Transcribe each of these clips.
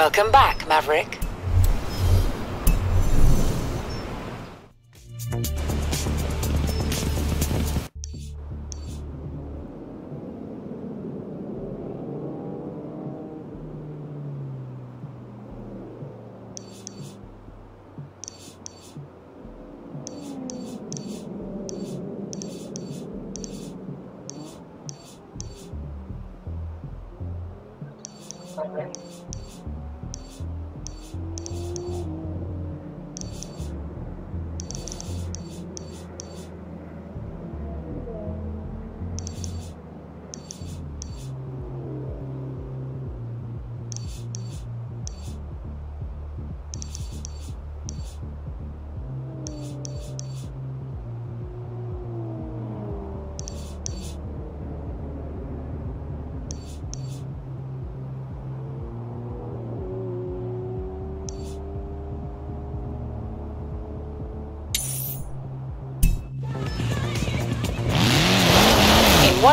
Welcome back, Maverick.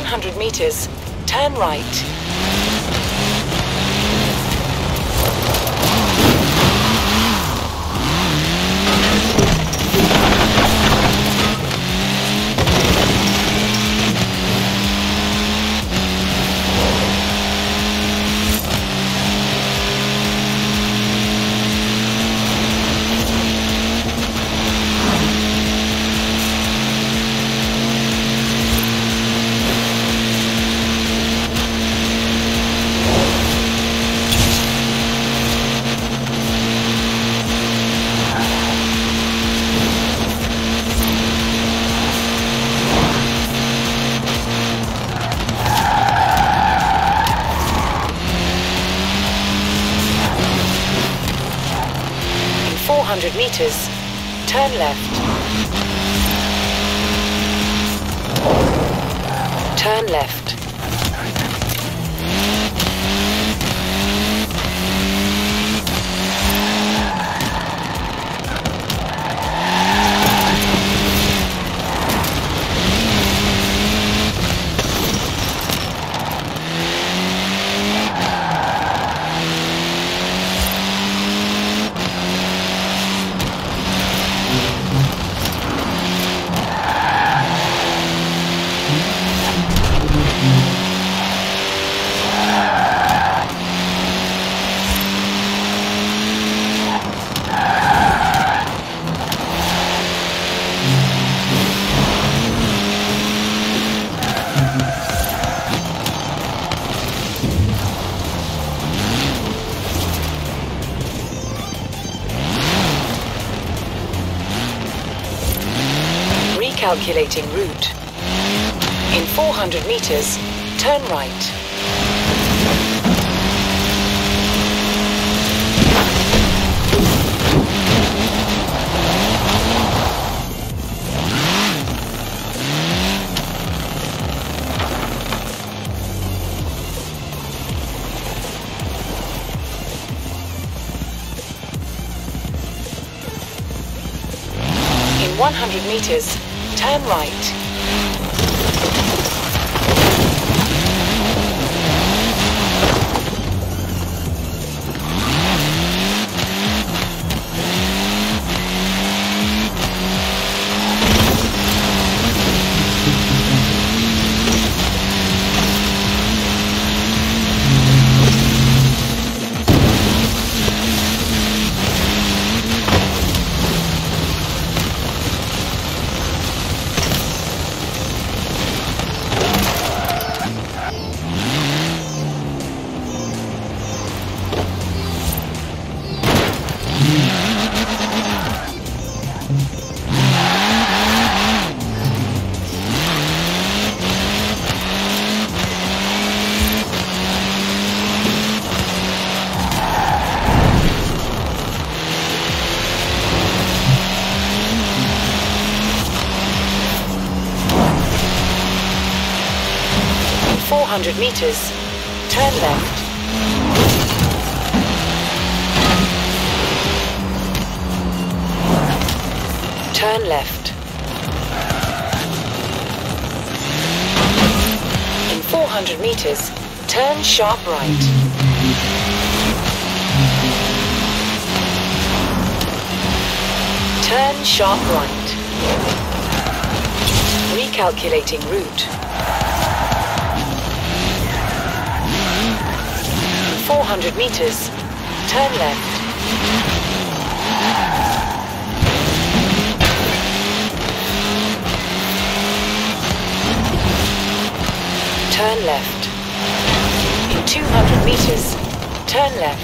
100 meters, turn right. Recalculating route. In 400 meters, turn right. In 100 meters, meters. Turn left. Turn left. In 400 meters, turn sharp right. Turn sharp right. Recalculating route. 400 meters. Turn left. Turn left. In 200 meters, turn left.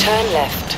Turn left.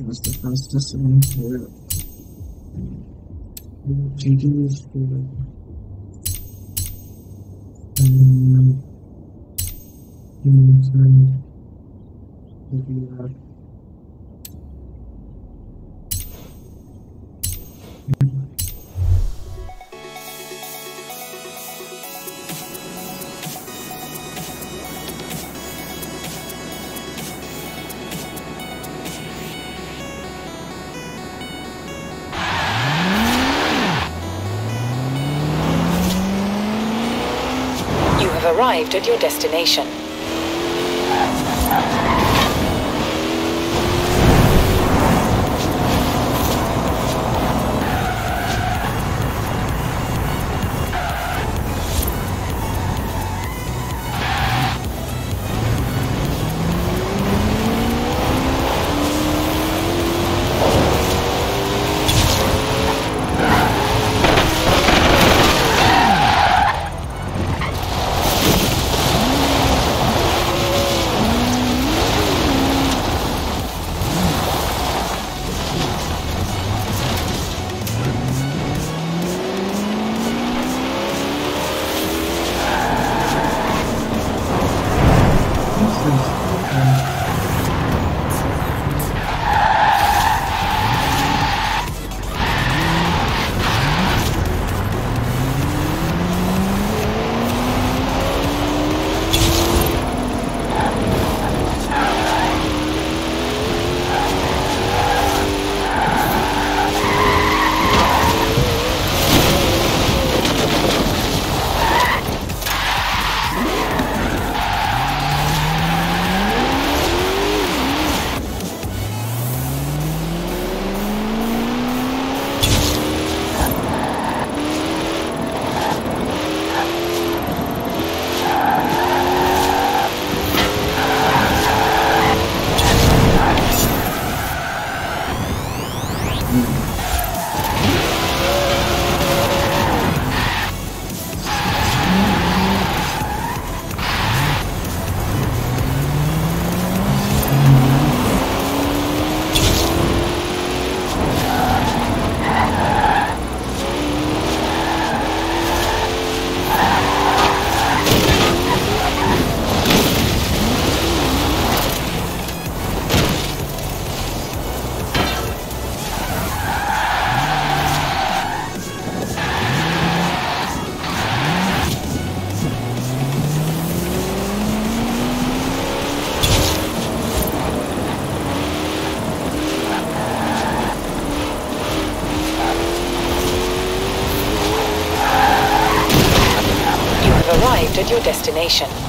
Was the fastest one here. Taking this for destination. Your destination.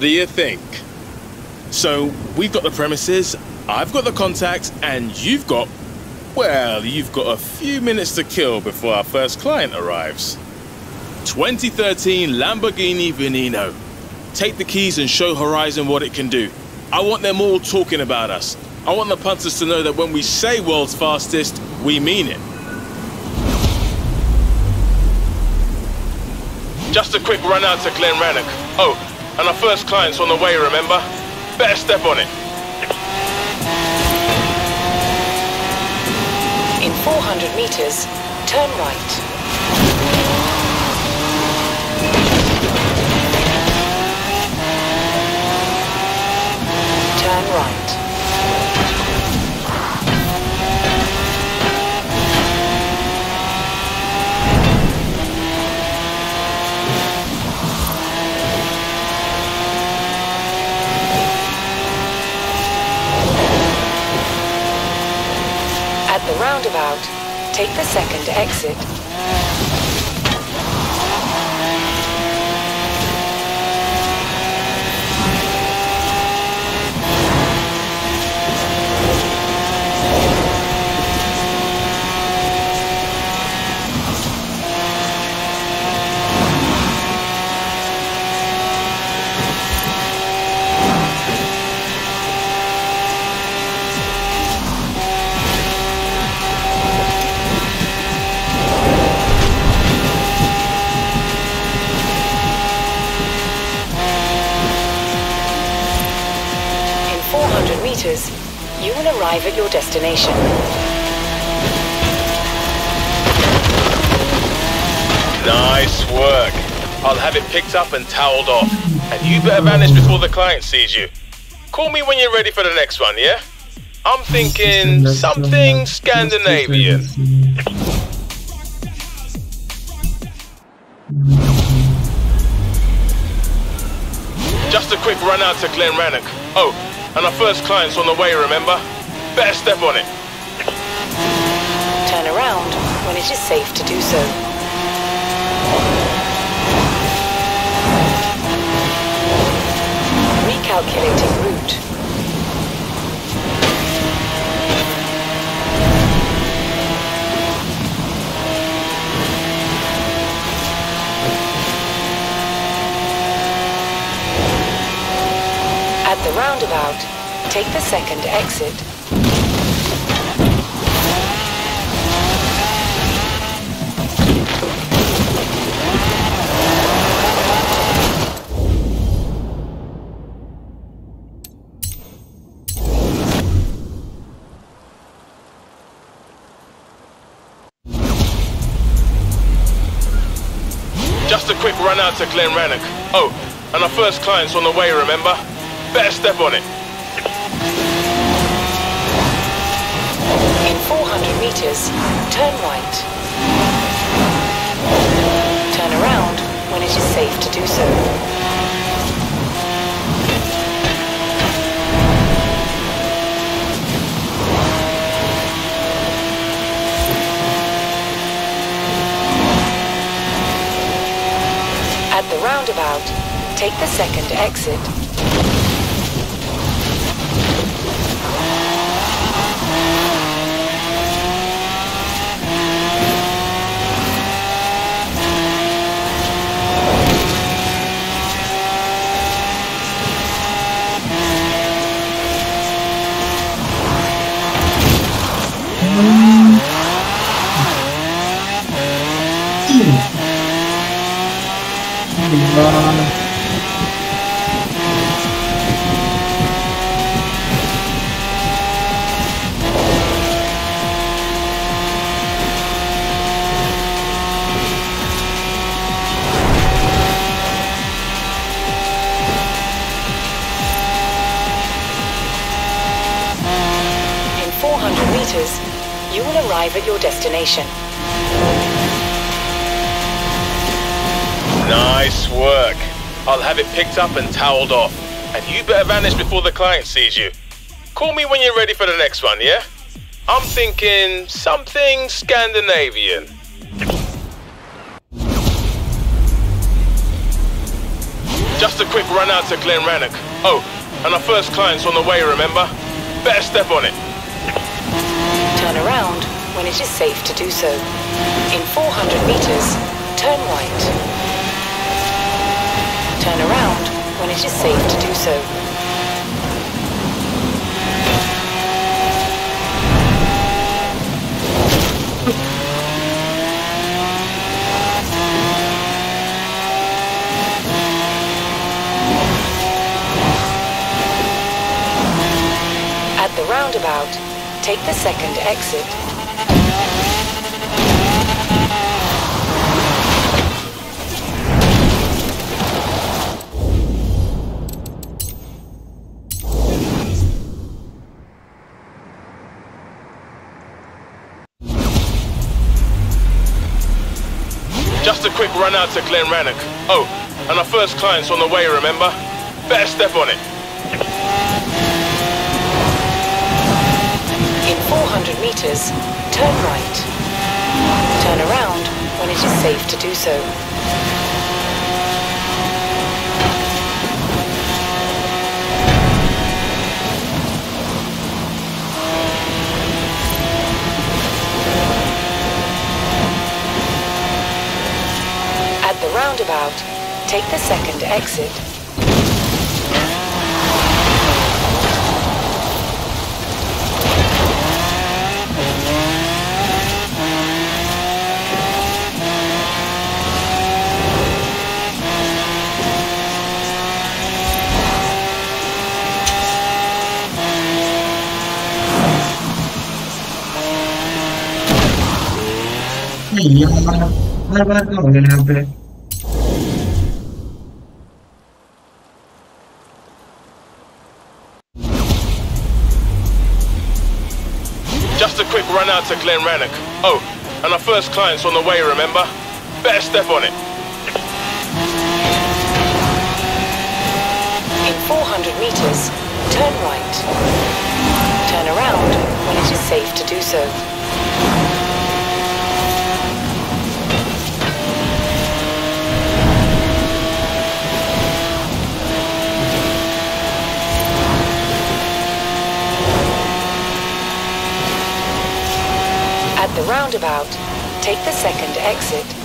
What do you think? So, we've got the premises, I've got the contacts, and you've got... Well, you've got a few minutes to kill before our first client arrives. 2013 Lamborghini Veneno. Take the keys and show Horizon what it can do. I want them all talking about us. I want the punters to know that when we say world's fastest, we mean it. Just a quick run out to Glen Rannoch. Oh, and our first client's on the way, remember? Better step on it. In 400 meters, turn right. Turn right. the roundabout, take the second exit. You will arrive at your destination. Nice work. I'll have it picked up and toweled off. And you better vanish before the client sees you. Call me when you're ready for the next one, yeah? I'm thinking something Scandinavian. Just a quick run out to Glenrannoch. Oh, and our first client's on the way, remember? Better step on it. Turn around when it is safe to do so. Recalculating At the roundabout, take the second exit. Just a quick run out to Glen Rannoch. Oh, and our first client's on the way, remember? Better step on it. In 400 meters, turn right. Turn around when it is safe to do so. At the roundabout, take the second exit. In 400 meters, you will arrive at your destination. Nice work. I'll have it picked up and toweled off. And you better vanish before the client sees you. Call me when you're ready for the next one, yeah? I'm thinking something Scandinavian. Just a quick run out to Glen Rannoch. Oh, and our first client's on the way, remember? Better step on it. Turn around when it is safe to do so. In 400 meters, turn right. Turn around when it is safe to do so. At the roundabout, take the second exit. Quick run out to Glen Rannoch. Oh, and our first client's on the way, remember? Better step on it. In 400 meters, turn right. Turn around when it is safe to do so. Roundabout, take the second exit. Benar-benar nggak boleh sampai. Just to Glen Rannoch. Oh, and our first client's on the way, remember? Better step on it. In 400 meters, turn right. Turn around when it is safe to do so. At the roundabout, take the second exit.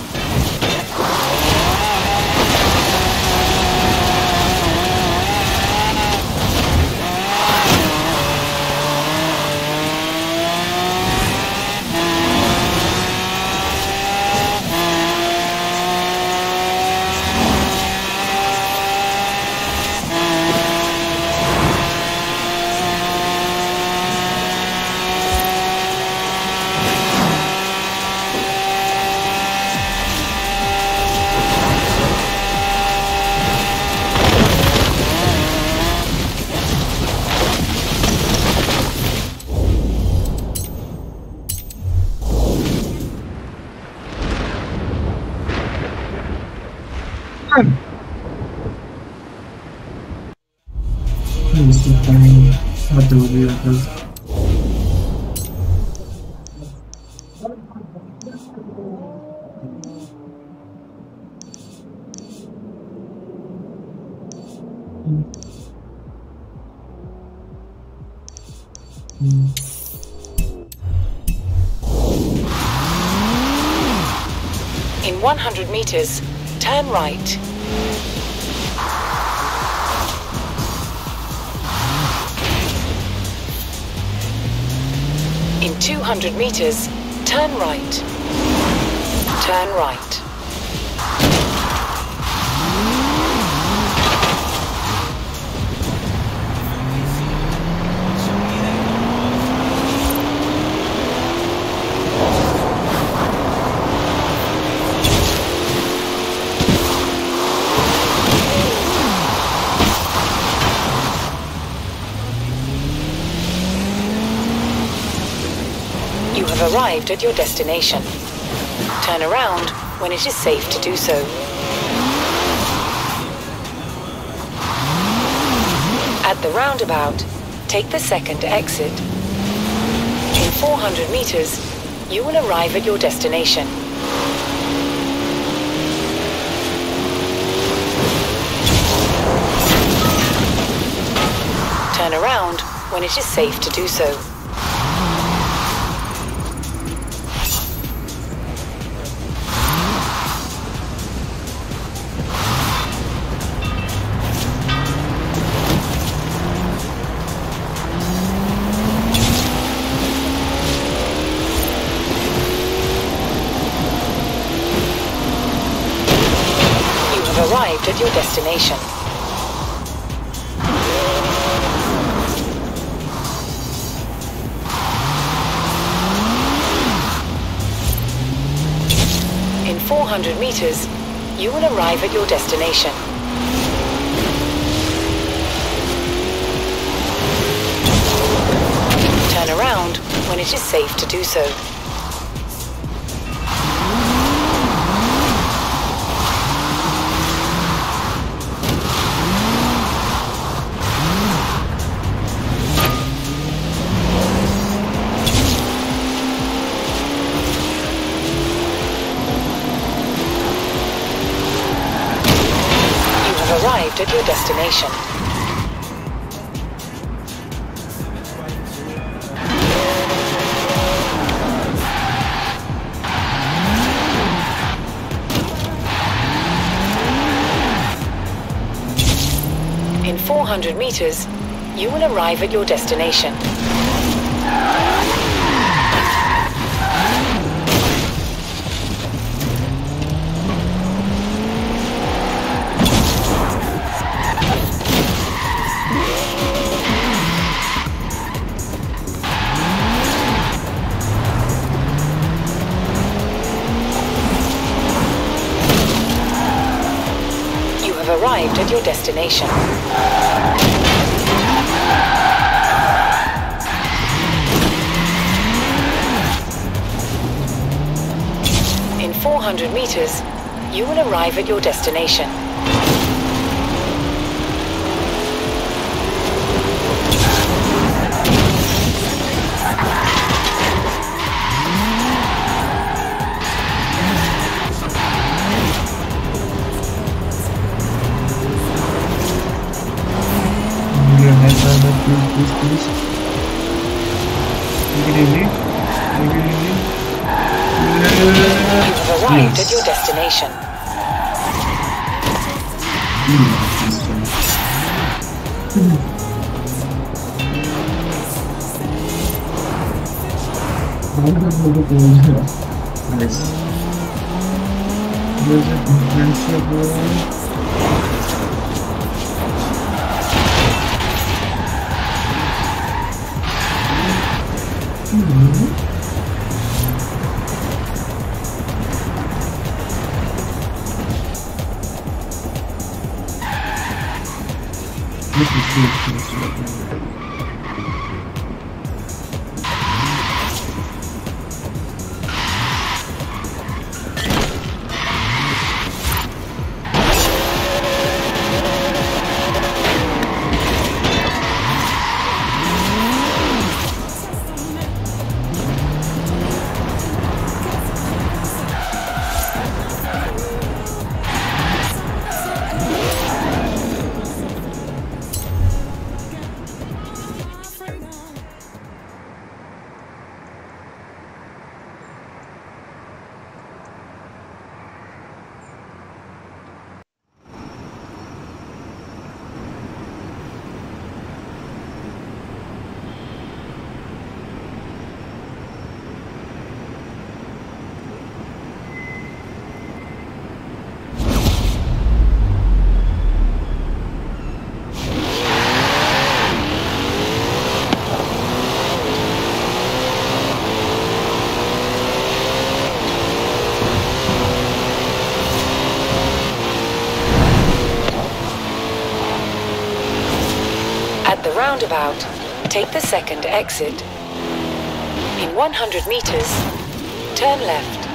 Turn right. In 200 meters, turn right. Turn right. You have arrived at your destination. Turn around when it is safe to do so. At the roundabout, take the second exit. In 400 meters, you will arrive at your destination. Turn around when it is safe to do so. Destination. In 400 meters, you will arrive at your destination. Turn around when it is safe to do so. Destination. In 400 meters, you will arrive at your destination. Your destination. In 400 meters, you will arrive at your destination. Nice. There's a differentiable. This roundabout, take the second exit. In 100 meters, turn left.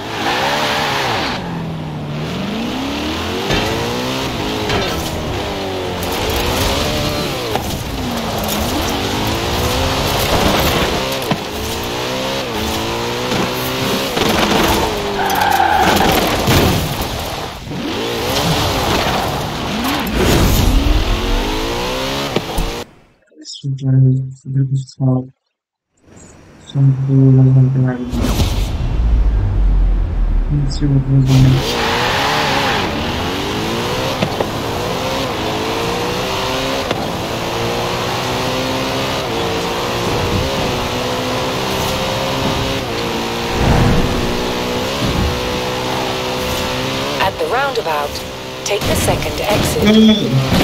Nic nie odrozumieć. At the roundabout, take the second exit.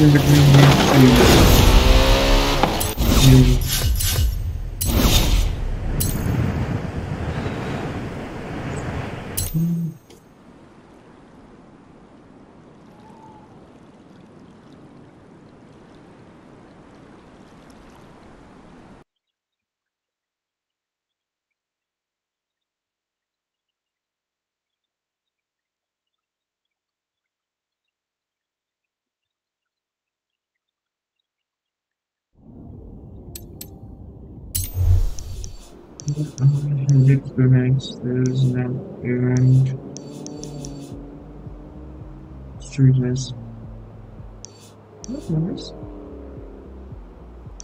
Something between these two. Headed to the next, there's an errand. Streetless. That's nice.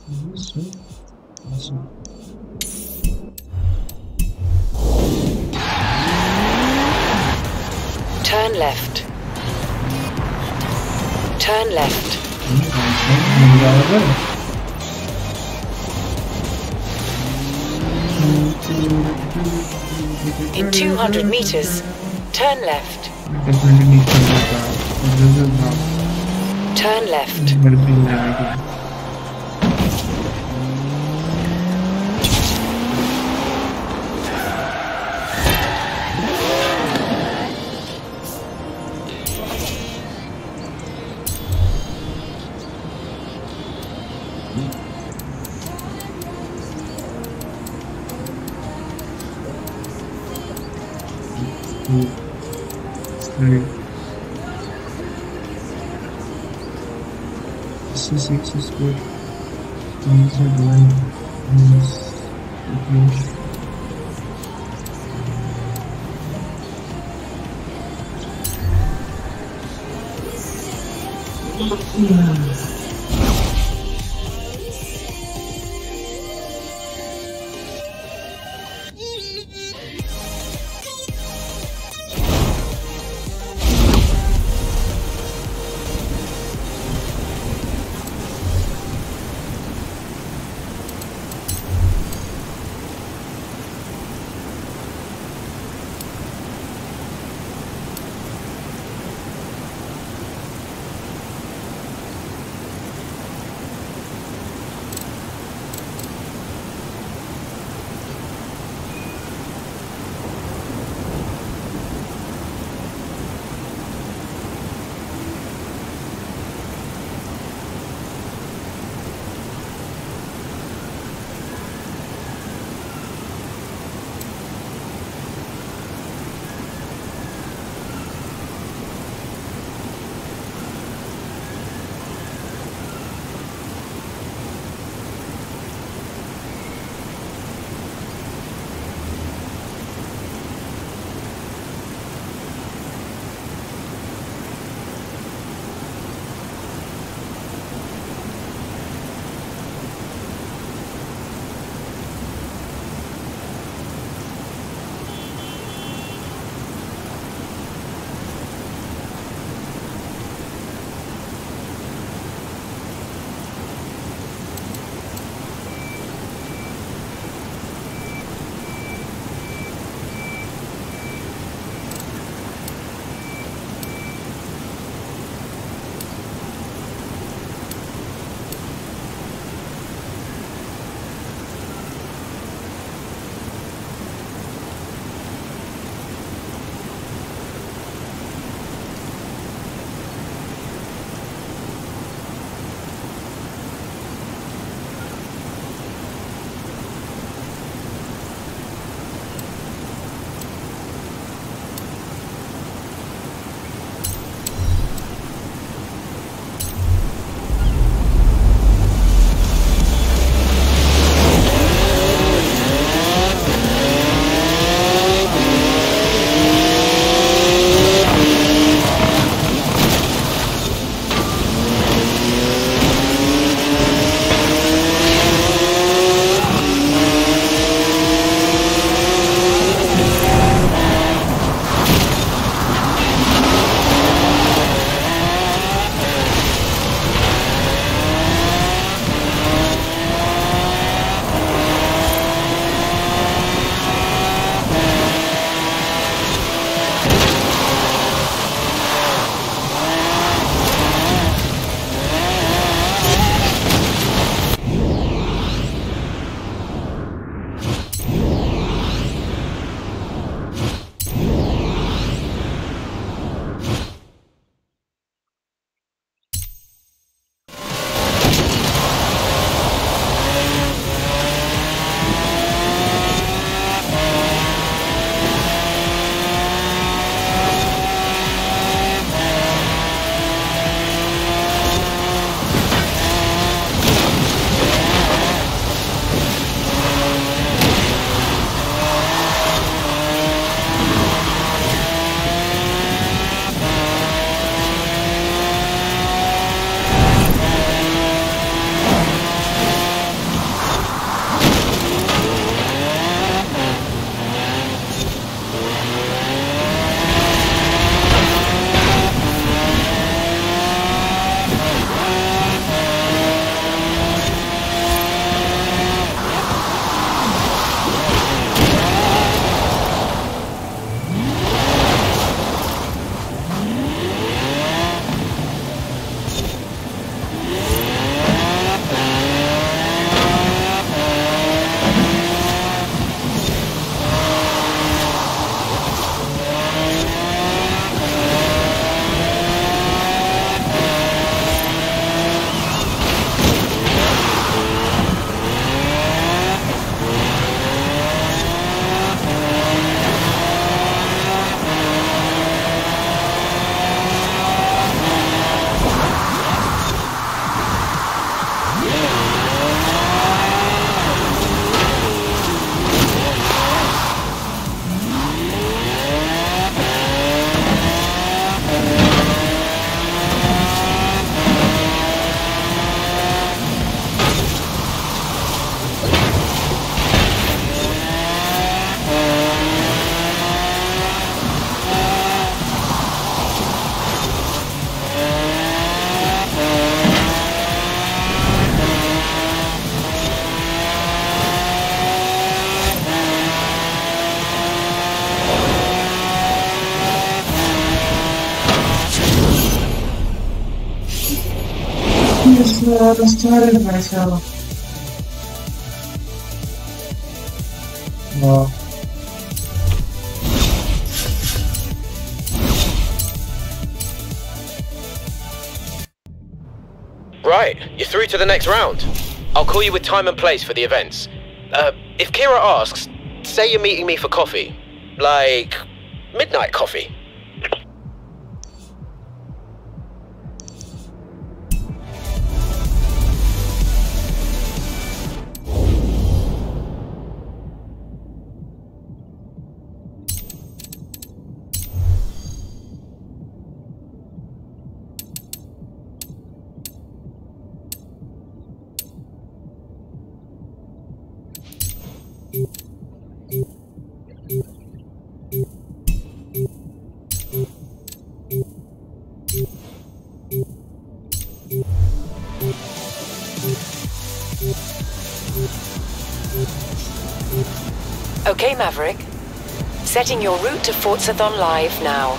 Yes, sir. Awesome. Turn left. Turn left. In 200 meters, turn left. Turn left. C6 is good. These are blind. Yes. Okay. just uh, myself. Well, Right, you're through to the next round. I'll call you with time and place for the events. Uh, if Kira asks, say you're meeting me for coffee. Like, midnight coffee. Setting your route to Fort Sathon Live now.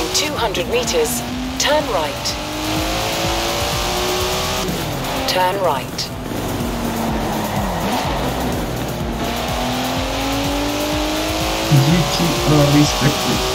In 200 meters, turn right. Turn right. Restricted. In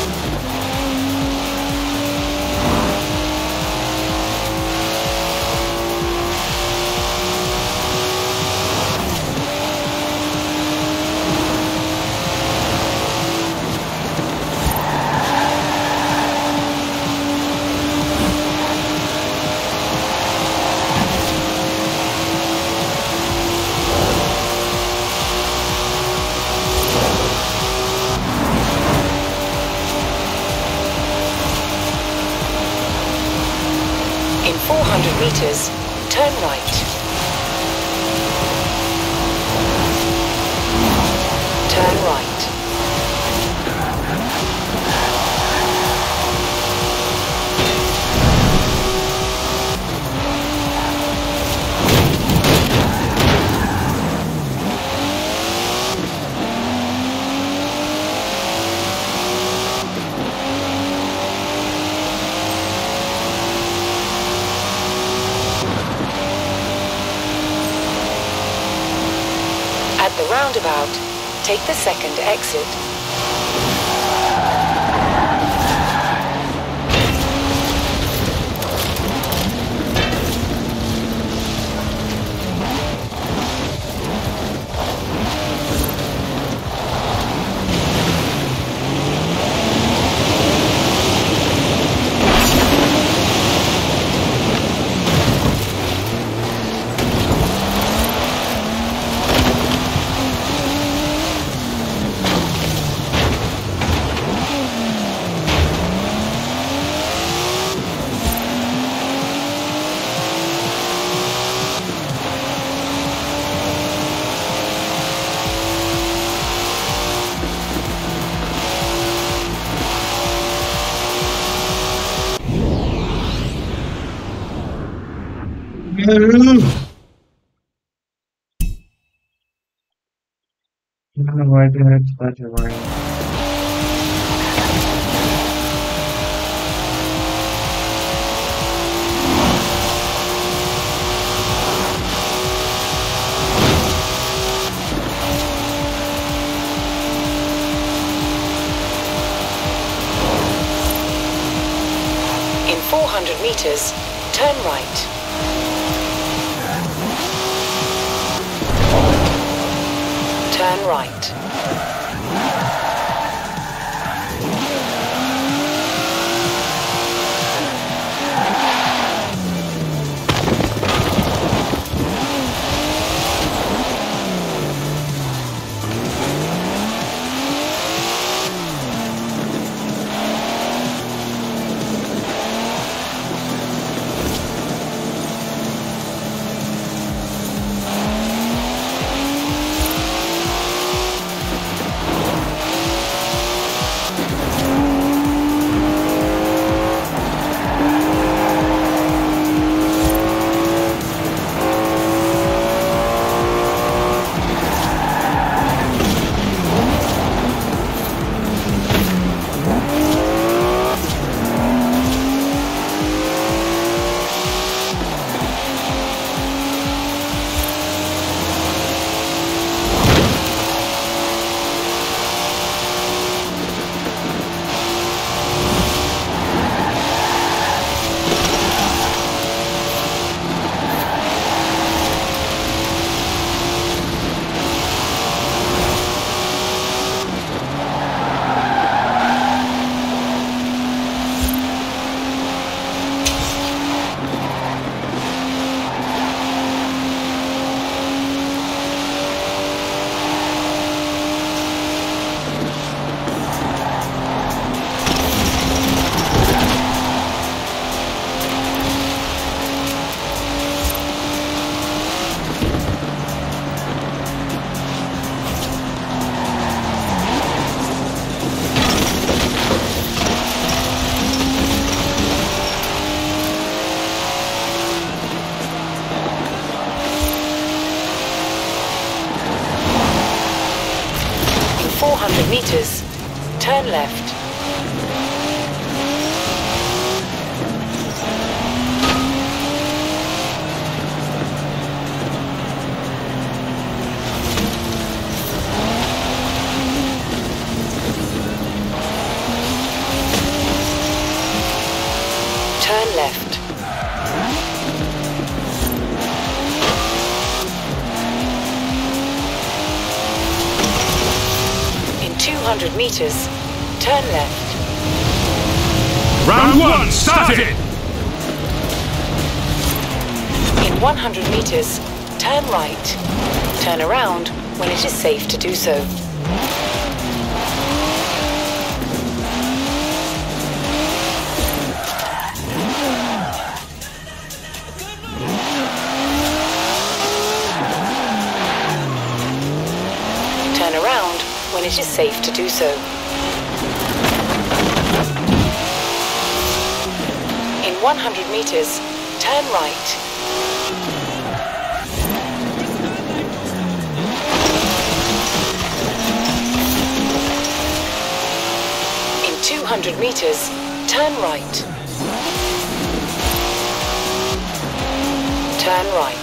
second exit. I don't know why I did it, but you're right. In 400 meters, turn right. Turn right. Meters, turn left. Round one started! In 100 meters, turn right. Turn around when it is safe to do so. It is safe to do so. In 100 meters, turn right. In 200 meters, turn right. Turn right.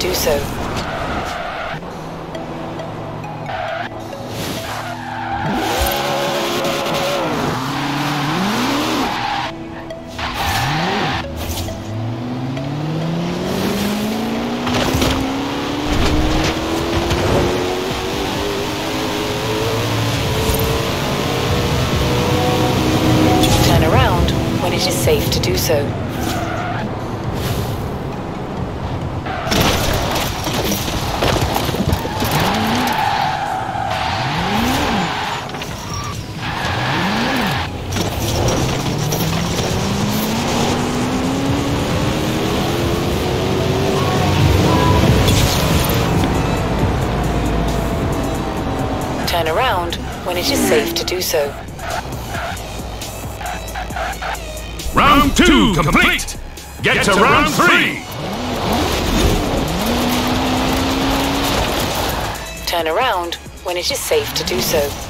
Do so. Do so. Round two complete. Get to round three. Turn around when it is safe to do so.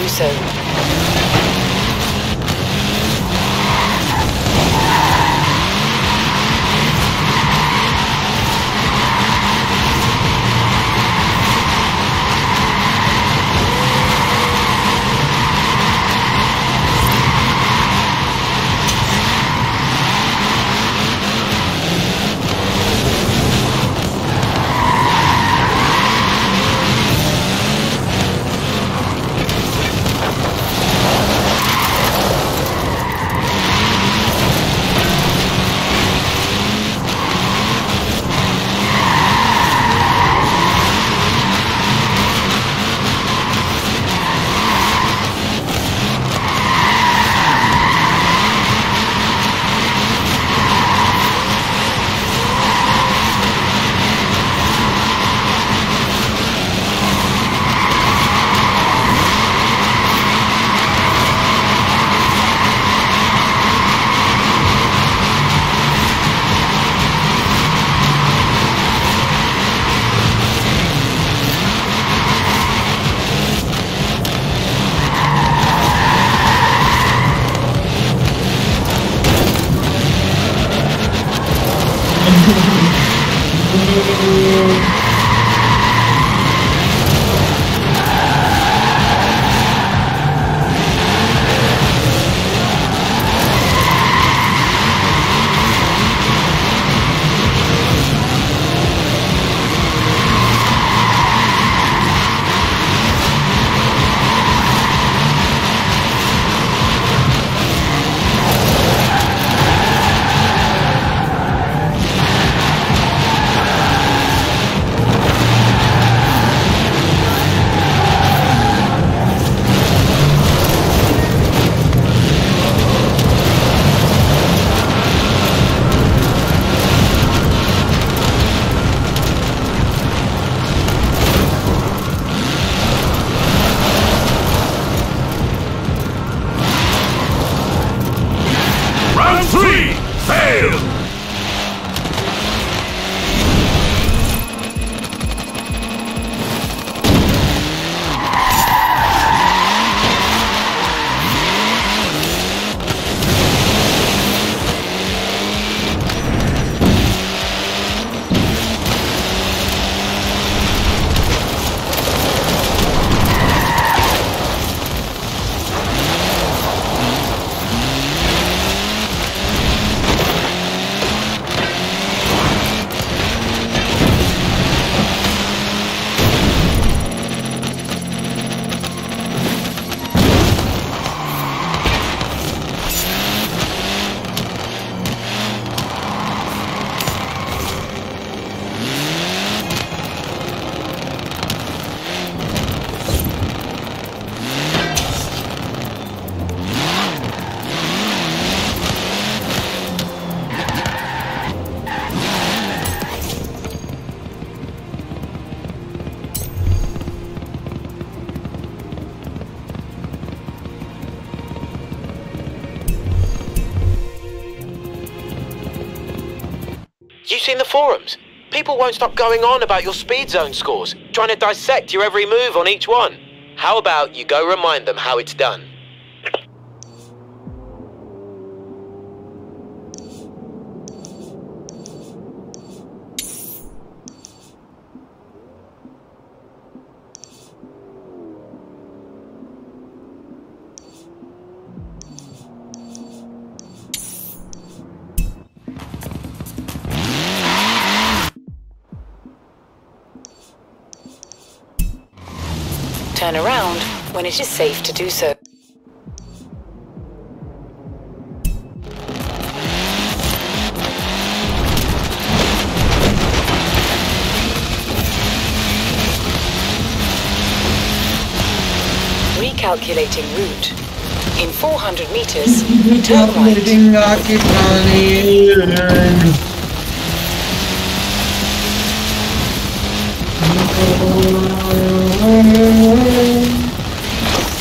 Do so. People won't stop going on about your speed zone scores, trying to dissect your every move on each one. How about you go remind them how it's done? When it is safe to do so. Recalculating route. In 400 meters, turn right.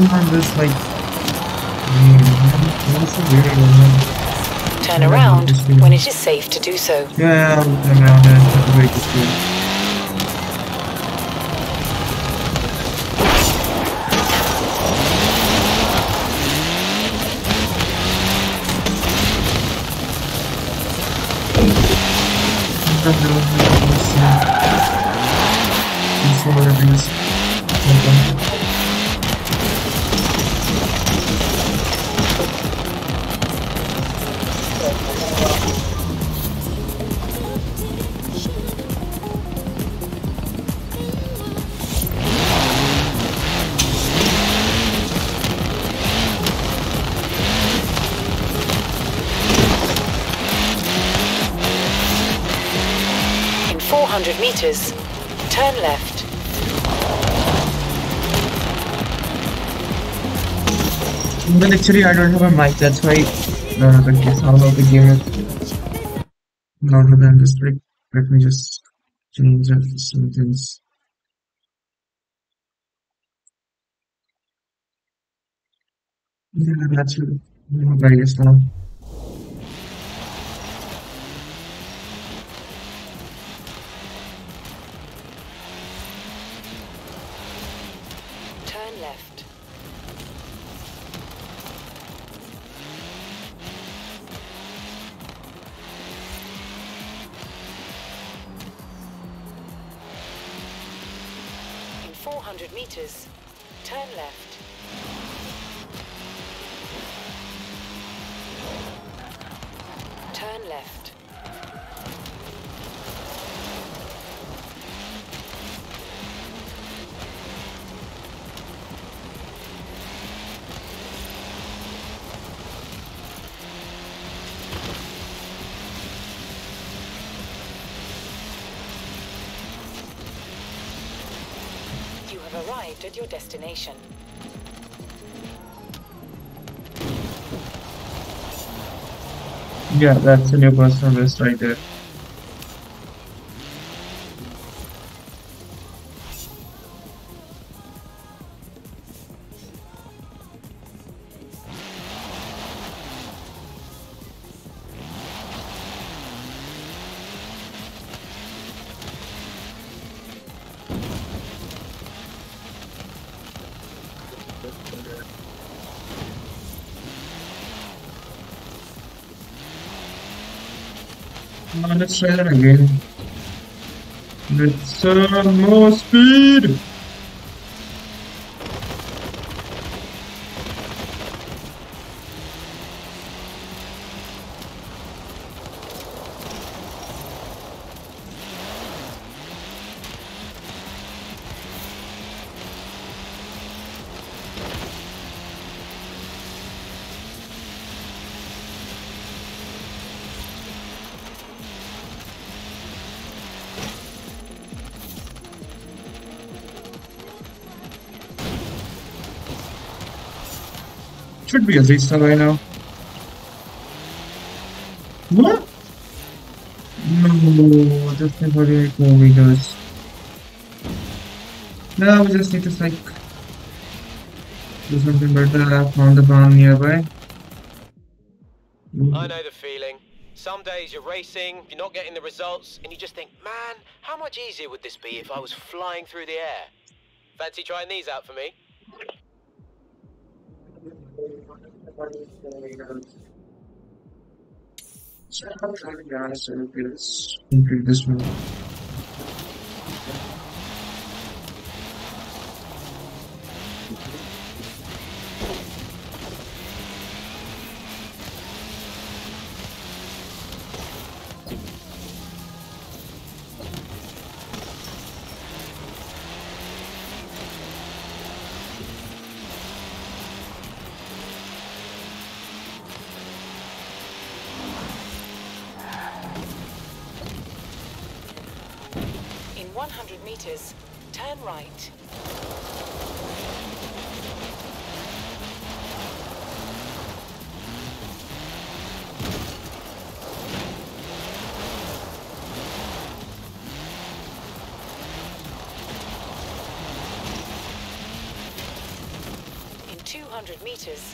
name on this, like, name? Weird one? Turn around when it is safe to do so. Yeah, around there. That's a very meters, turn left. Actually, I don't have a mic, that's why uh, the guess how about the game louder than this. Like, let me just change the sentence. Yeah, that's it. I guess now. Arrived at your destination. Yeah, that's a new personal list right there. Again. Let's uh, more speed. Now. What? No, that's not how the movie goes. No, we just need to like do something better on the ground nearby. I know the feeling. Some days you're racing, you're not getting the results, and you just think, man, how much easier would this be if I was flying through the air? Fancy trying these out for me? So I'm trying to be honest, I feel this complete this one. 200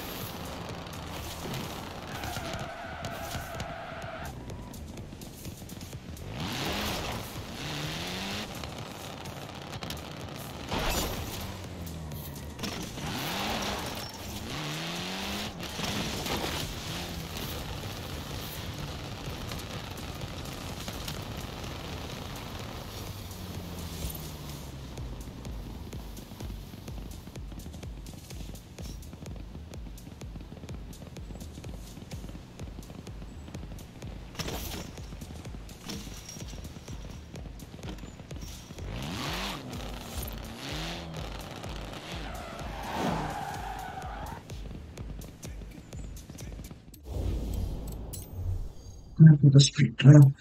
The street drive.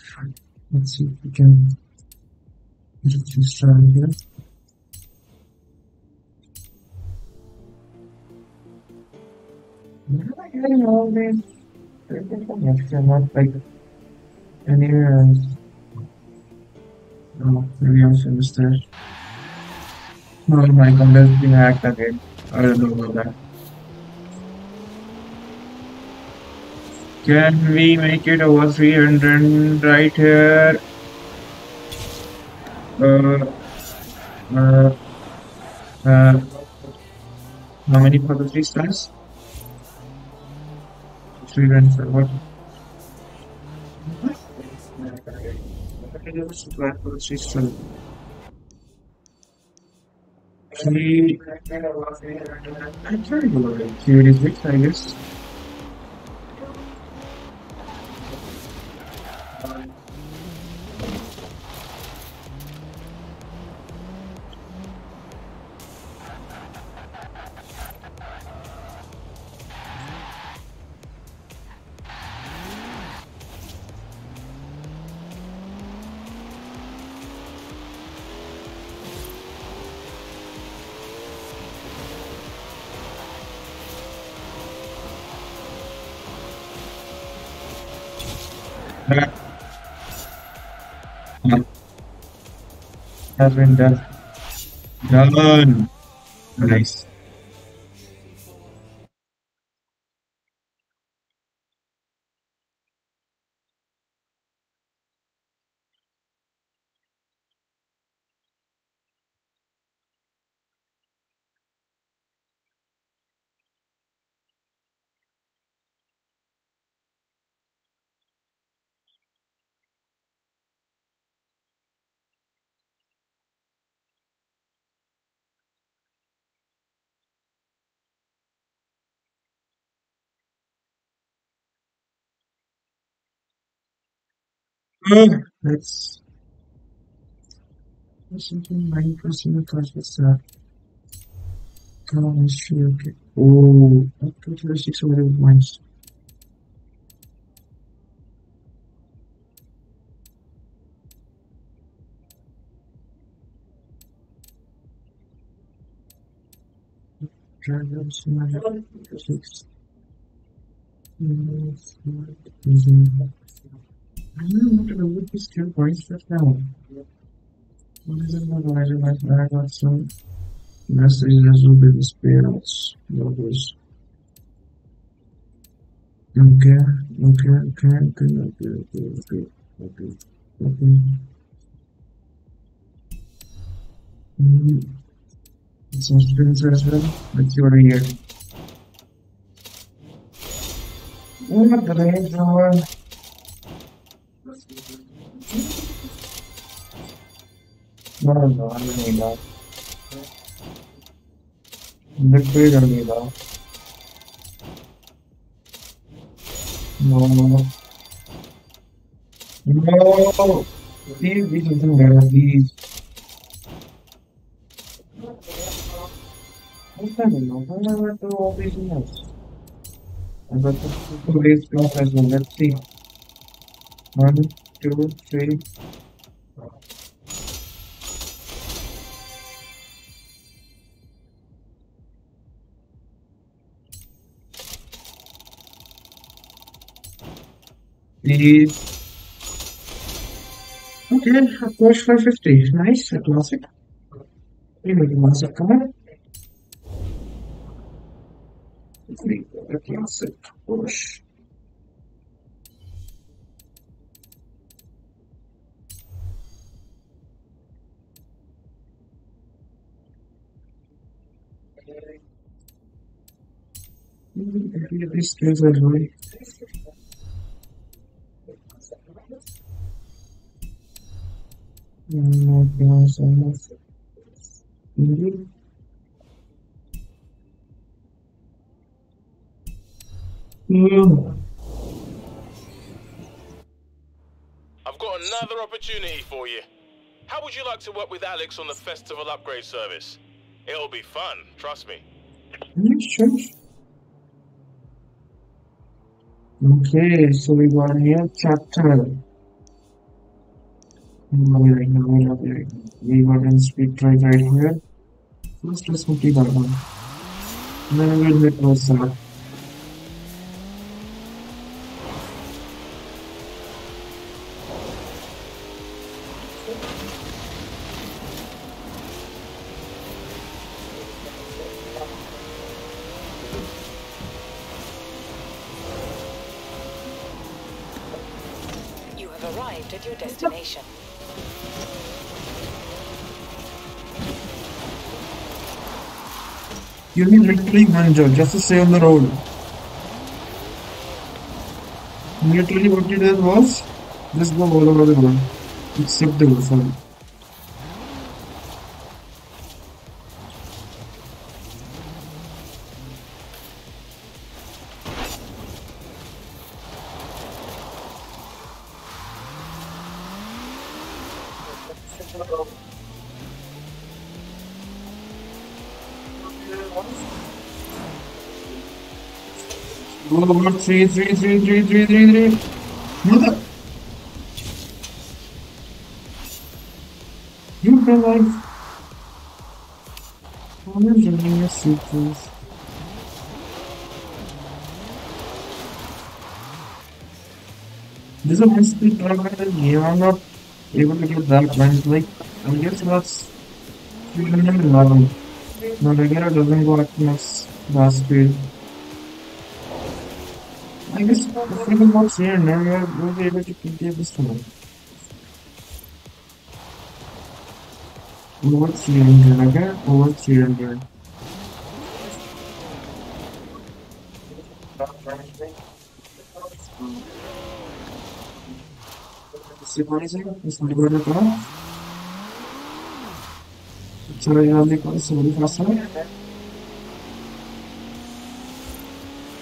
Let's see if we can get this. Where am I getting all these? Actually, not like anywhere else. Oh, uh, maybe I'm still there. Oh my god, there's been hacked again. I don't know about that. Can we make it over 300 right here? Uh, uh, uh, how many for the three stars? Three runs for what? For the three stars. Actually, trying to go here is I guess. Has been done. Done. Nice. Okay, let's listen to my personal conscious self. Come okay. Oh, up to six. I don't know what do these two points just now. What is it about I got some messages will be the spirits. Logos. Okay, okay, okay, okay, okay, okay, okay, okay, okay. Mm. Some spirits as well. Let's see what we get. What the range rover? No, no, no, No. No! no. please, please, please. there, these. What's happening? Why am I through all these nuts? I've got two ways to as well, let's see. One, two, three. A Ok, após 53 nice, a clássica. Primeiro massa cá. Agora aqui acerto, poxa. Hum, eu preciso, vai. I've got another opportunity for you. How would you like to work with Alex on the festival upgrade service? It'll be fun, trust me. Okay, so we got here chapter. no way right now, no way right now. We got an speed drive right here. First, let's complete that one. Then we'll hit was that. You need literally one job, just to stay on the road. Literally what you did was just go all over the road. Except the road, three, three, three, three, three, three, three. Mother. You like. I'm enjoying your sequels. This is a speed driver. I'm not able to get that blind. Like, I guess that's 311. The regular doesn't go at much that speed. I guess the single box here, and then we will be able to PK this one. Over 300 again, over 300. Synchronizing, it's not good at all. So, Is only going to see what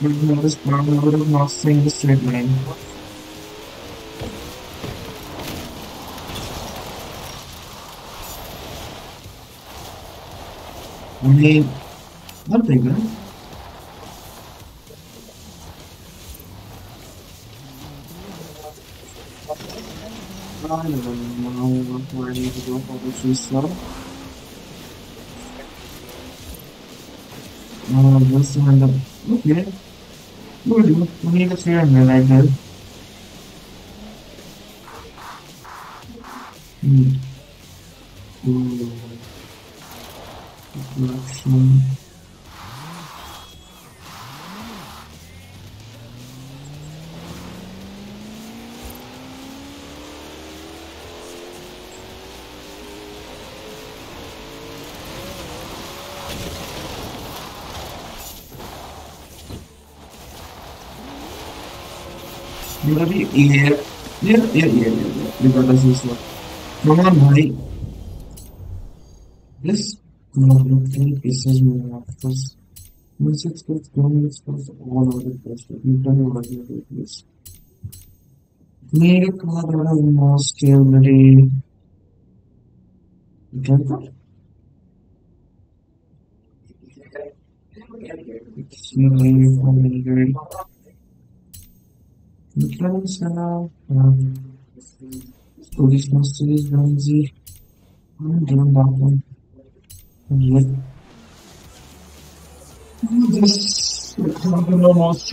Looking at this brown little mouse in the straight line. Only one thing, man. I don't know where I need to go for this reset. Uh, just to end up. Okay. Good. We need a fair right there. Hmm. Yeah. Yeah, yeah, yeah, yeah, yeah. Because this is what. Come on, buddy. This three pieces more because once it gets going, all over the place. You what you do this. Need a card that has more stability. You get that? It's really probably good. Mechanics now. Um, Police Masters, Ramsey. I'm doing that one. Yep. This happened almost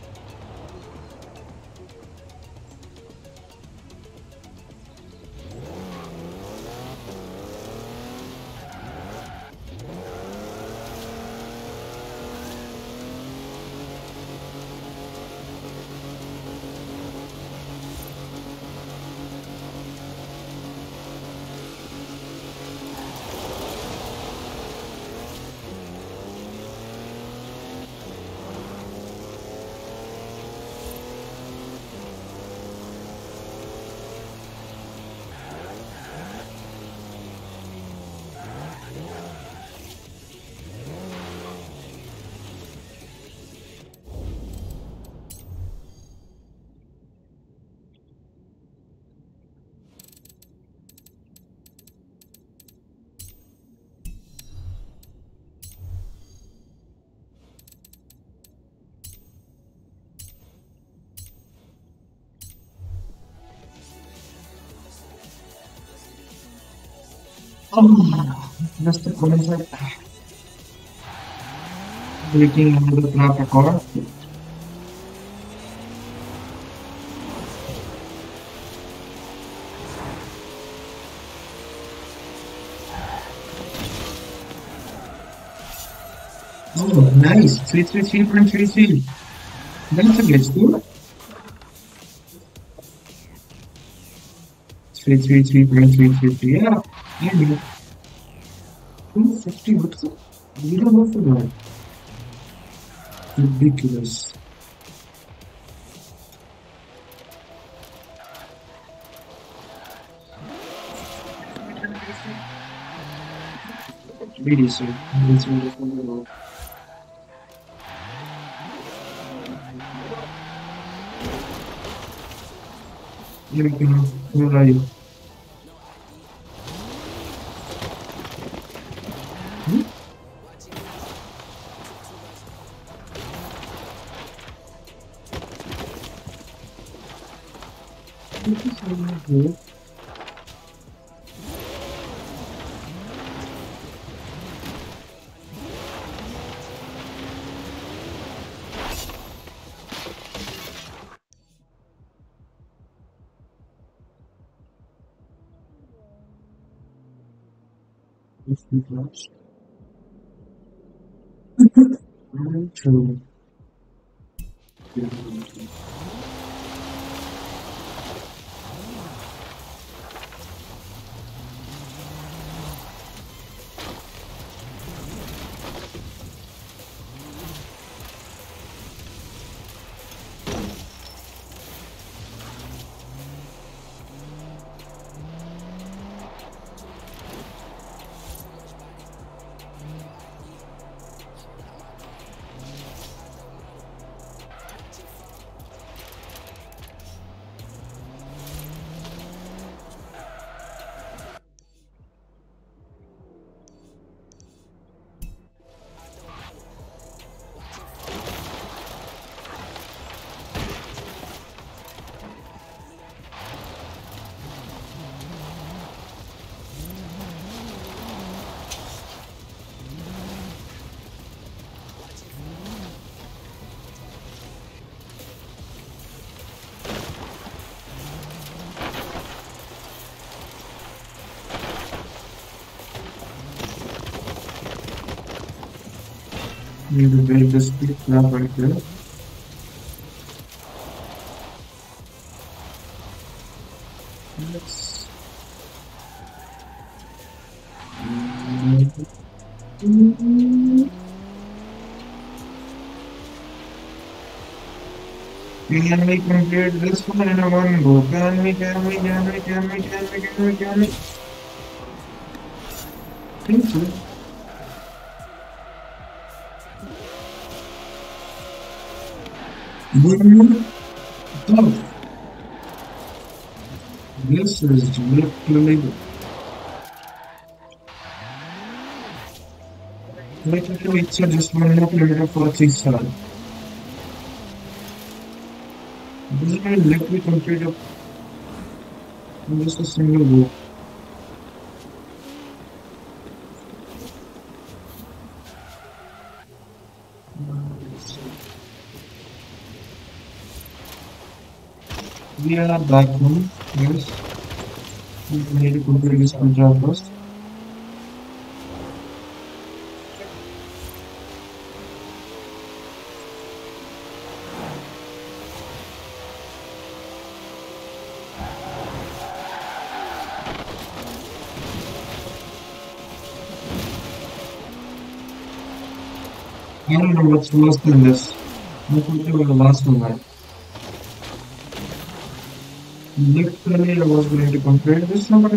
Oh, just the comments like waiting under the trap record. Oh, nice. 333.33. That's a good score. 333.333. Yeah. Yeah. 250 what's it? You don't know for that. Ridiculous. Really, sir. That's wonderful. You can, where are you? Is Need to build this big flap right there. Let's Can we complete this one in a one go? Can we, can we, can we, can we, can we, can we, can we? Think so. One tough. This is literally literally it's just kilometer for six star. This is to complete up just a single go. Are back home, yes. We need to complete this contract first. I don't know what's worse than this. I'm thinking about the last one, right? Literally, I was going to complete this but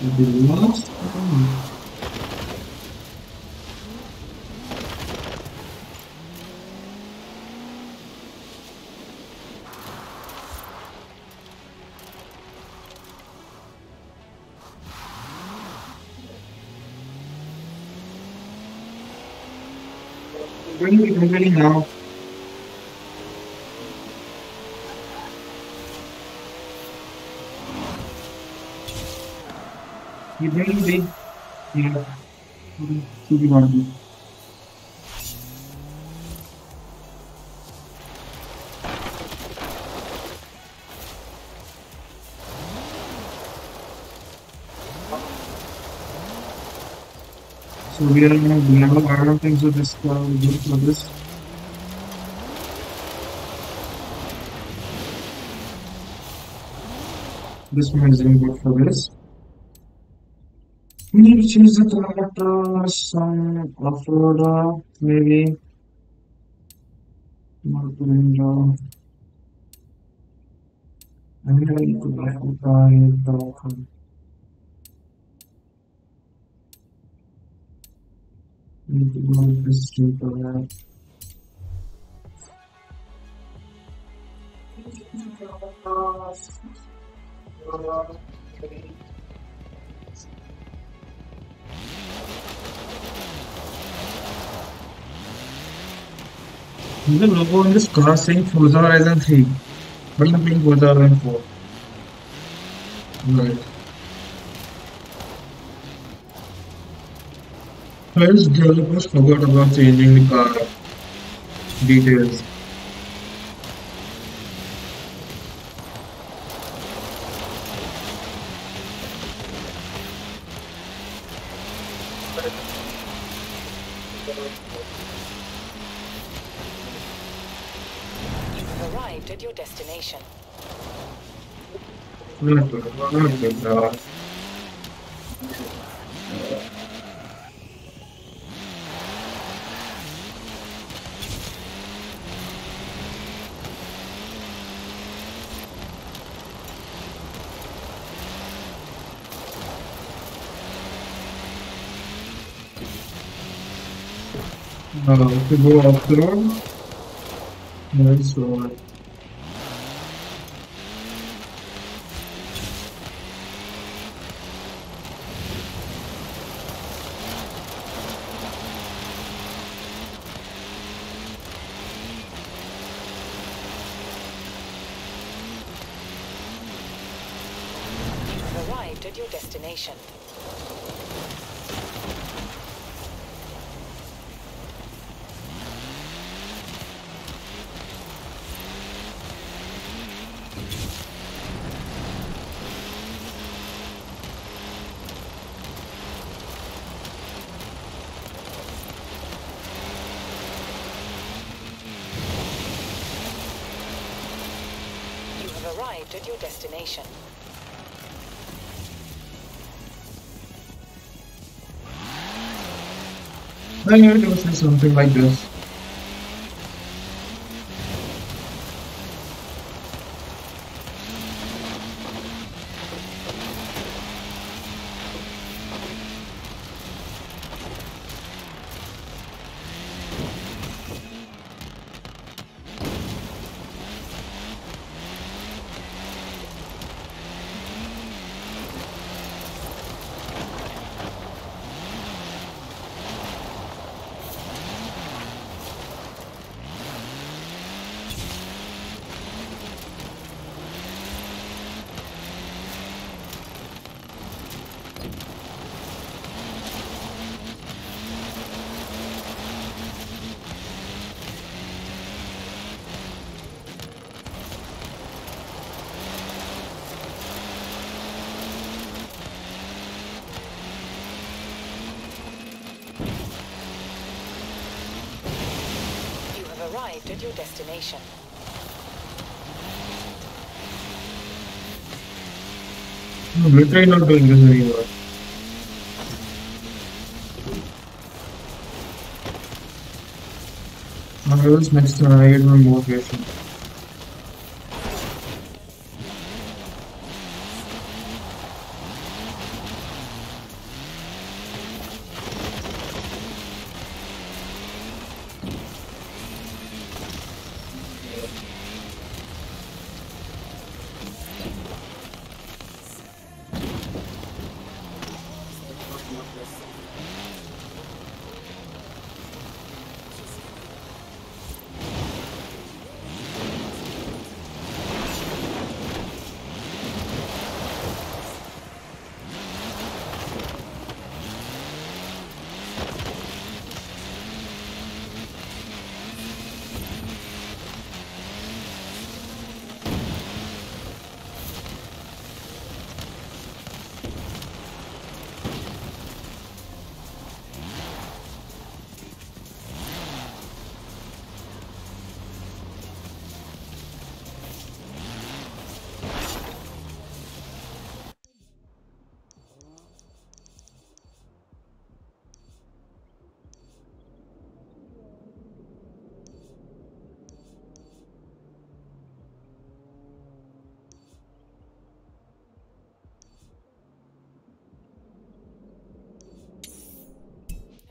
the last one. You really did. Yeah. To be honest. So we are in a level. I don't think so. This uh, good for this. This one is not good for this. Change the character, some offload, uh, maybe. Not window. I'm going to buy the Need to go this street for that. The logo on this car saying Forza Horizon 3, but I'm playing Forza Horizon 4. Right. First, developers forgot about changing the car details. You have arrived at your destination. Not good, not good. Uh, uh, to go off the road. Very slow. You have arrived at your destination. have arrived at your destination. I knew it was something like this. You have arrived at your destination. I'm literally not doing this anymore. I was next to I get more motivation.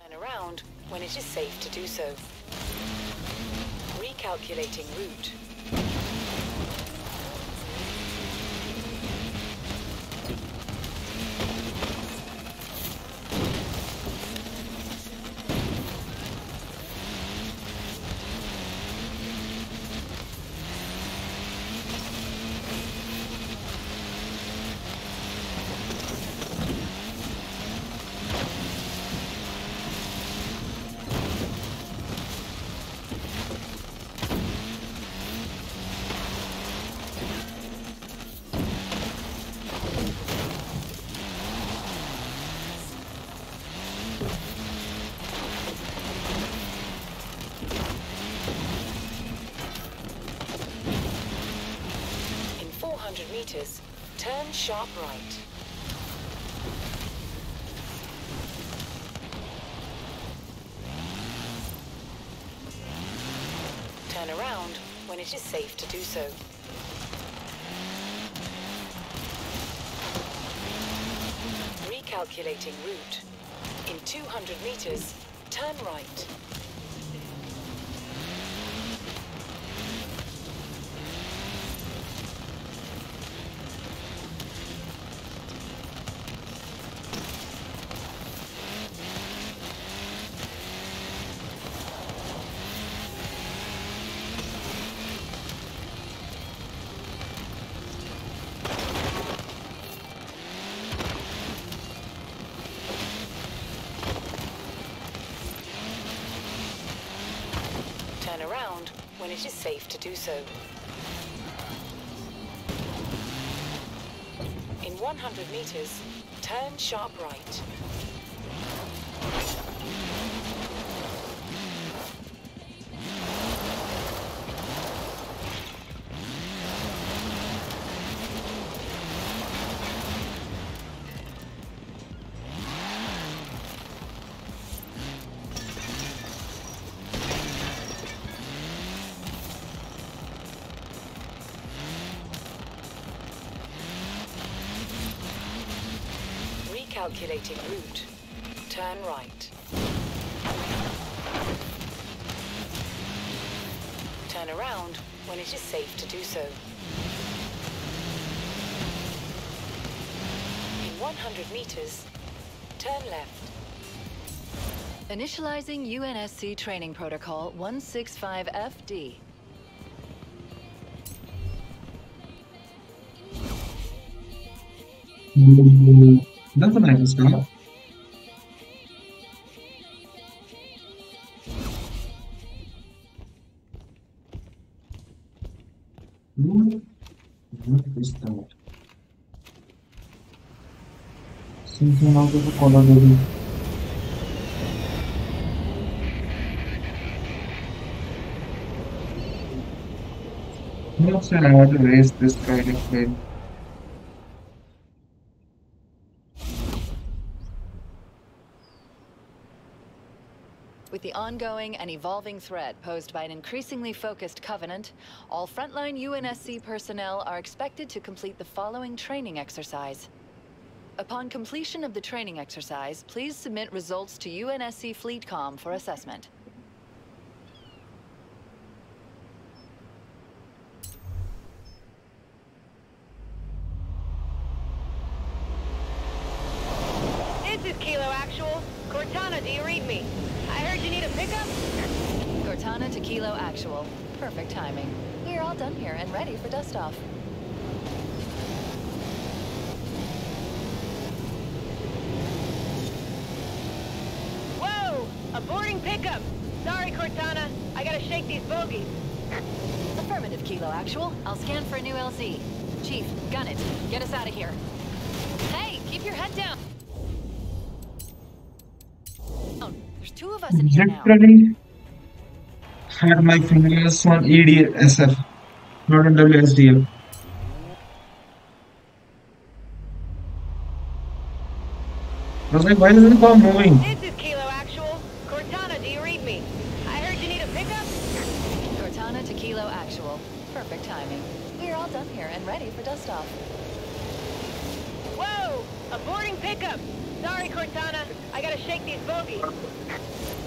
Turn around when it is safe to do so. Recalculating route. Turn sharp right. Turn around when it is safe to do so. Recalculating route. In 200 meters, turn right. It is safe to do so. In 100 meters, turn sharp right. Calculating route. Turn right. Turn around when it is safe to do so. In 100 meters, turn left. Initializing UNSC training protocol 165FD. Nothing I can stop. Hmm. What is that? Something out of the color baby. Looks I want to raise this kind of plane. With the ongoing and evolving threat posed by an increasingly focused Covenant, all frontline UNSC personnel are expected to complete the following training exercise. Upon completion of the training exercise, please submit results to UNSC FleetCom for assessment. This is Kilo Actual. Cortana, do you read me? I heard you need a pickup? Cortana to Kilo Actual. Perfect timing. We're all done here and ready for dust off. Whoa! A boarding pickup! Sorry, Cortana. I gotta shake these bogies. Affirmative, Kilo Actual. I'll scan for a new LZ. Chief, gun it. Get us out of here. Hey, keep your head down. Oh, There's two of us in here now. Literally had my fingers on EDSF, not on WSDL. I was like, why isn't the car moving? This is Kilo Actual. Cortana, do you read me? I heard you need a pickup? Cortana to Kilo Actual. Perfect timing. We're all done here and ready for dust off. Whoa! A boarding pickup! Sorry, Cortana. I gotta shake these bogies.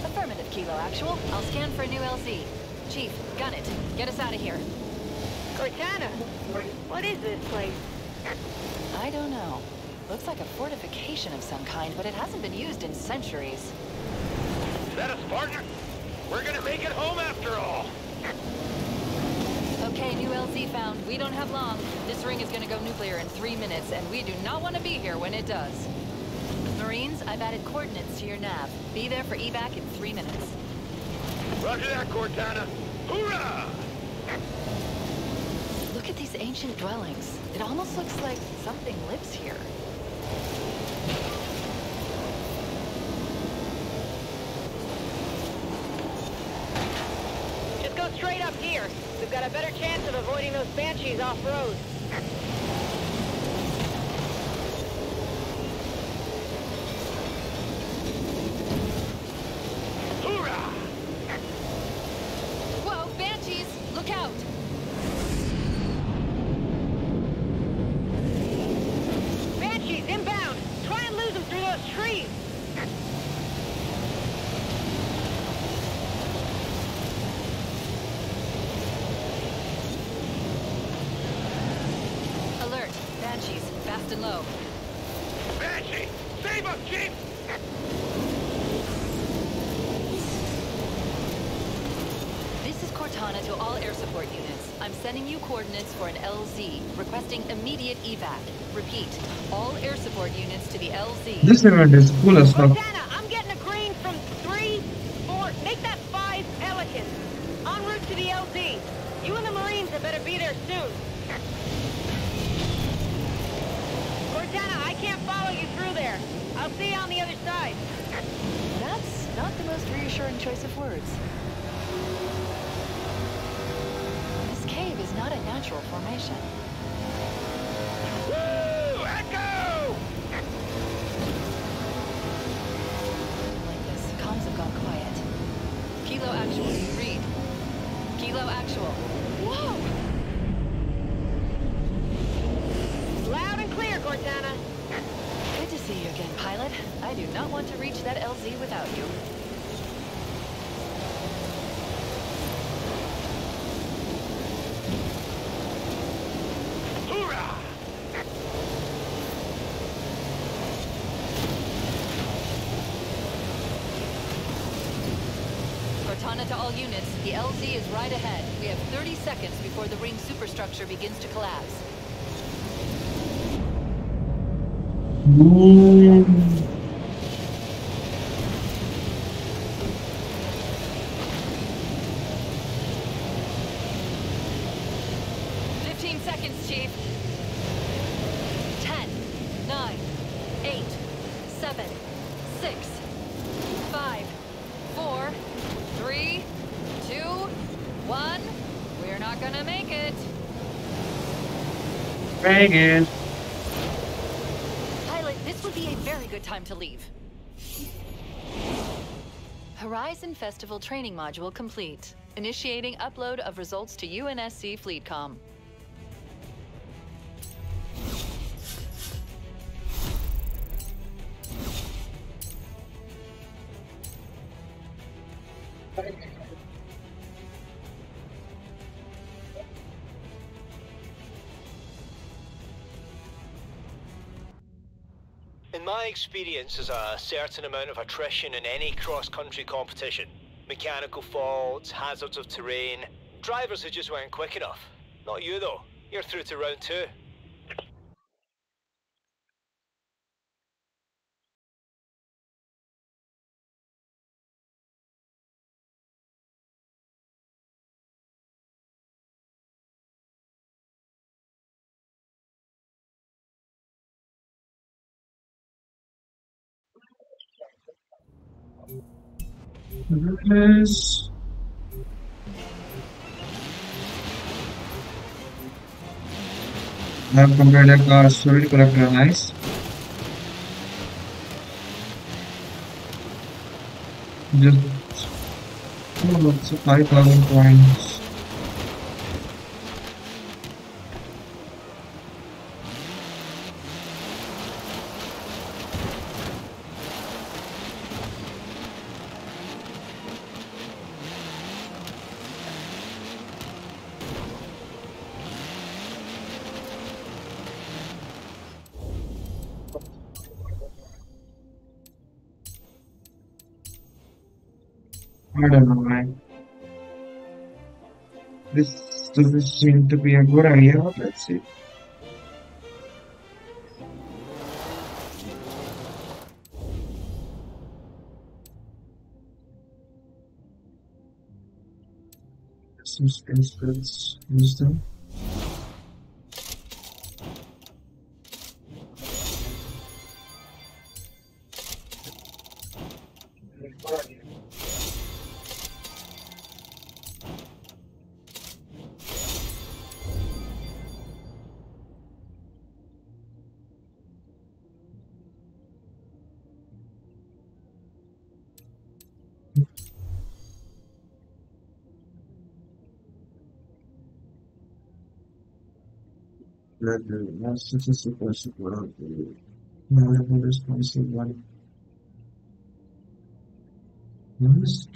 Affirmative, Kilo Actual. I'll scan for a new LZ. Chief, gun it. Get us out of here. Cortana, what is this place? I don't know. Looks like a fortification of some kind, but it hasn't been used in centuries. Is that us, partner? We're gonna make it home after all. Okay, new LZ found. We don't have long. This ring is gonna go nuclear in three minutes, and we do not want to be here when it does. Marines, I've added coordinates to your nav. Be there for evac in three minutes. Roger that, Cortana. Hoorah! Look at these ancient dwellings. It almost looks like something lives here. Just go straight up here. We've got a better chance of avoiding those banshees off-road. Hoorah! Whoa, banshees! Look out! Banshees inbound! Try and lose them through those trees! Alert! Banshees, and low. Banshee! Save us, Chief! This is Cortana to all air support units. I'm sending you coordinates for an LZ, requesting immediate evac. Repeat, all air support units to the LZ. This event is cool as fuck. Cortana, I'm getting a green from three, four, make that five Pelicans. En route to the LZ. You and the Marines had better be there soon. Cortana, I can't follow you through there. I'll see you on the other side. That's not the most reassuring choice of words. This cave is not a natural formation. Woo! Echo! Like this, comms have gone quiet. Kilo Actual, do you read? Kilo Actual. Whoa! Loud and clear, Cortana. Good to see see you again, pilot. I do not want to reach that LZ without you. Hoorah! Cortana to all units, the LZ is right ahead. We have 30 seconds before the ring superstructure begins to collapse. Ooh. Fifteen seconds, Chief. Ten, nine, eight, seven, six, five, four, three, two, one. We're not gonna make it. Reagan. Pilot, this would be a very good time to leave. Horizon Festival training module complete. Initiating upload of results to UNSC FleetCom. In my experience, there's a certain amount of attrition in any cross-country competition. Mechanical faults, hazards of terrain, drivers who just weren't quick enough. Not you though. You're through to round two. Yes. I have completed a story collector, nice. Just oh, that's 5,000 points. I don't know, man. This doesn't seem to be a good idea, let's see. Goods, wisdom. That the last statistic was about the level responsive one. What is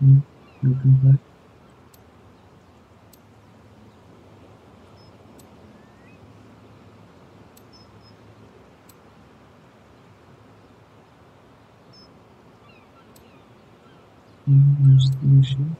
T1? This I'm trying to manipulate this. Mm, welcome back. Mm,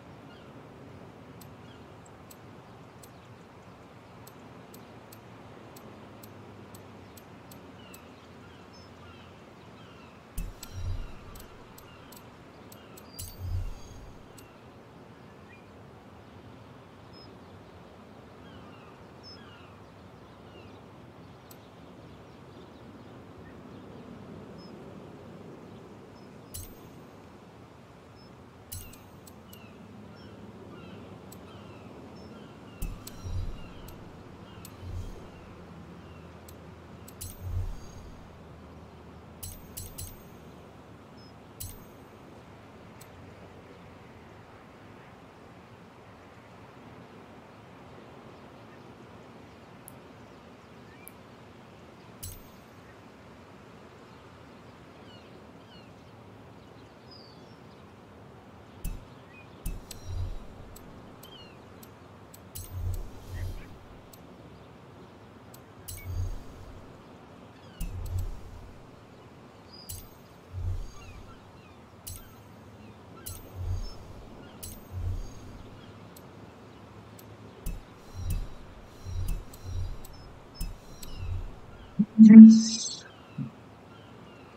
Yes.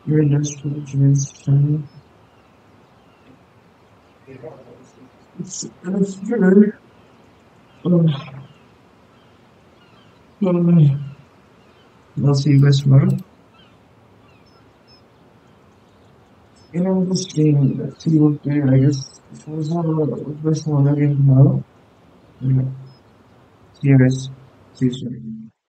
Your industrial training. It's it's good. Um, I'll see you guys tomorrow. You know, this game, that team there, I guess, if I was not the best one again tomorrow. Yeah. See you guys. See you soon.